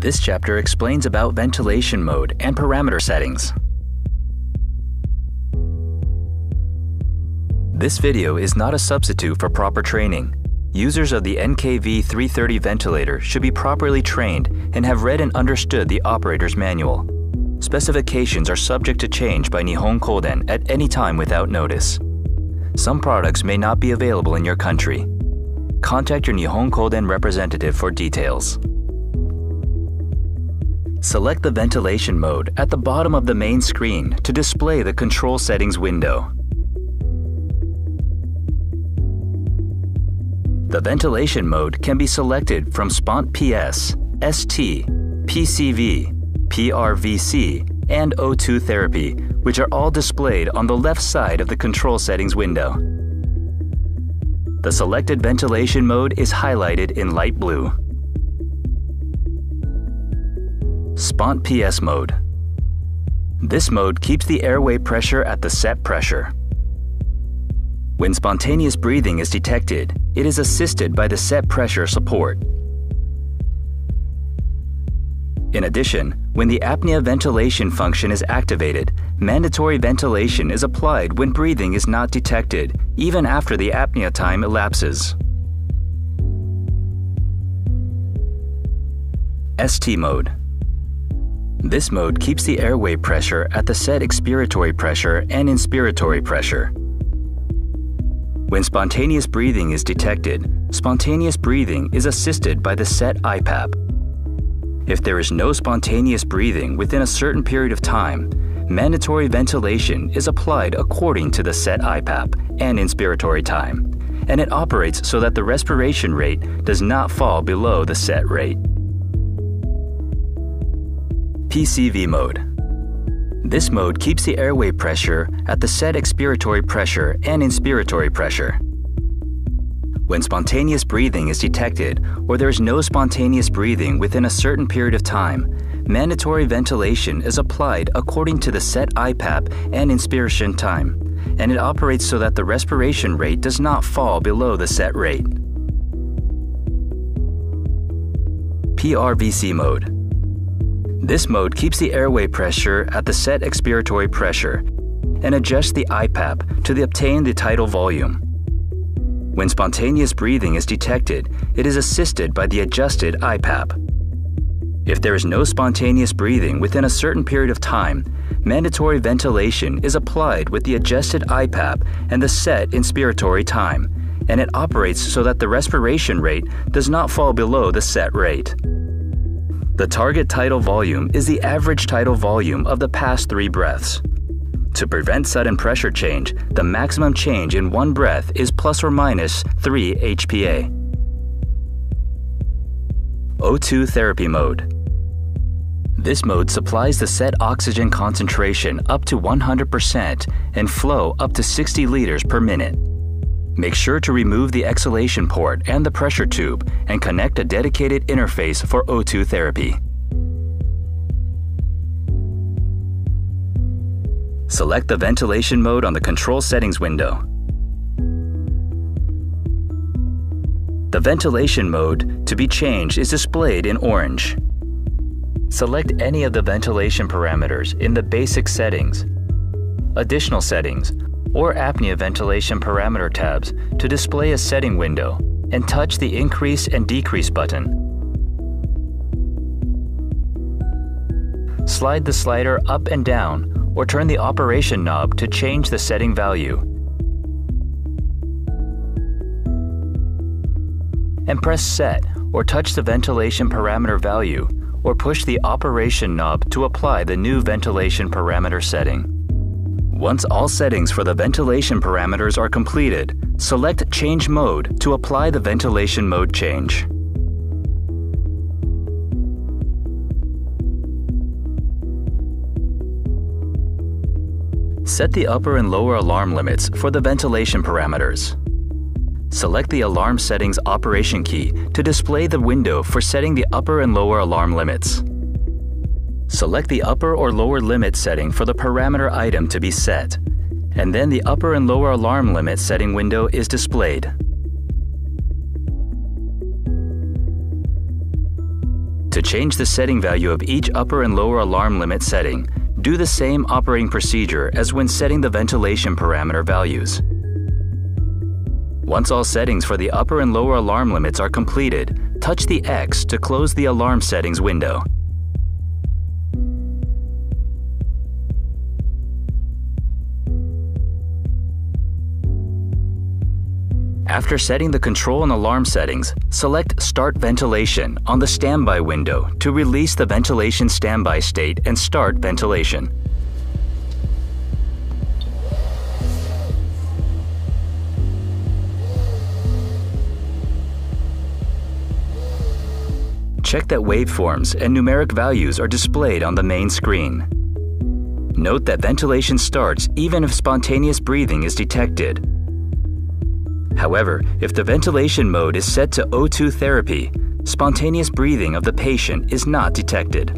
This chapter explains about ventilation mode and parameter settings. This video is not a substitute for proper training. Users of the NKV330 ventilator should be properly trained and have read and understood the operator's manual. Specifications are subject to change by Nihon Kohden at any time without notice. Some products may not be available in your country. Contact your Nihon Kohden representative for details. Select the ventilation mode at the bottom of the main screen to display the control settings window. The ventilation mode can be selected from SPONT PS, ST, PCV, PRVC, and O2 therapy, which are all displayed on the left side of the control settings window. The selected ventilation mode is highlighted in light blue. SPONT PS mode. This mode keeps the airway pressure at the set pressure. When spontaneous breathing is detected, it is assisted by the set pressure support. In addition, when the apnea ventilation function is activated, mandatory ventilation is applied when breathing is not detected, even after the apnea time elapses. ST mode. This mode keeps the airway pressure at the set expiratory pressure and inspiratory pressure. When spontaneous breathing is detected, spontaneous breathing is assisted by the set IPAP. If there is no spontaneous breathing within a certain period of time, mandatory ventilation is applied according to the set IPAP and inspiratory time, and it operates so that the respiration rate does not fall below the set rate. PCV mode. This mode keeps the airway pressure at the set expiratory pressure and inspiratory pressure. When spontaneous breathing is detected or there is no spontaneous breathing within a certain period of time, mandatory ventilation is applied according to the set IPAP and inspiration time, and it operates so that the respiration rate does not fall below the set rate. PRVC mode. This mode keeps the airway pressure at the set expiratory pressure and adjusts the IPAP to obtain the tidal volume. When spontaneous breathing is detected, it is assisted by the adjusted IPAP. If there is no spontaneous breathing within a certain period of time, mandatory ventilation is applied with the adjusted IPAP and the set inspiratory time, and it operates so that the respiration rate does not fall below the set rate. The target tidal volume is the average tidal volume of the past three breaths. To prevent sudden pressure change, the maximum change in one breath is plus or minus 3 HPA. O2 therapy mode. This mode supplies the set oxygen concentration up to 100% and flow up to 60 liters per minute. Make sure to remove the exhalation port and the pressure tube and connect a dedicated interface for O2 therapy. Select the ventilation mode on the control settings window. The ventilation mode to be changed is displayed in orange. Select any of the ventilation parameters in the basic settings, additional settings, or apnea ventilation parameter tabs to display a setting window and touch the increase and decrease button. Slide the slider up and down or turn the operation knob to change the setting value. And press Set or touch the ventilation parameter value or push the operation knob to apply the new ventilation parameter setting. Once all settings for the ventilation parameters are completed, select Change Mode to apply the ventilation mode change. Set the upper and lower alarm limits for the ventilation parameters. Select the alarm settings operation key to display the window for setting the upper and lower alarm limits. Select the upper or lower limit setting for the parameter item to be set, and then the upper and lower alarm limit setting window is displayed. To change the setting value of each upper and lower alarm limit setting, do the same operating procedure as when setting the ventilation parameter values. Once all settings for the upper and lower alarm limits are completed, touch the X to close the alarm settings window. After setting the control and alarm settings, select Start Ventilation on the Standby window to release the ventilation standby state and start ventilation. Check that waveforms and numeric values are displayed on the main screen. Note that ventilation starts even if spontaneous breathing is detected. However, if the ventilation mode is set to O2 therapy, spontaneous breathing of the patient is not detected.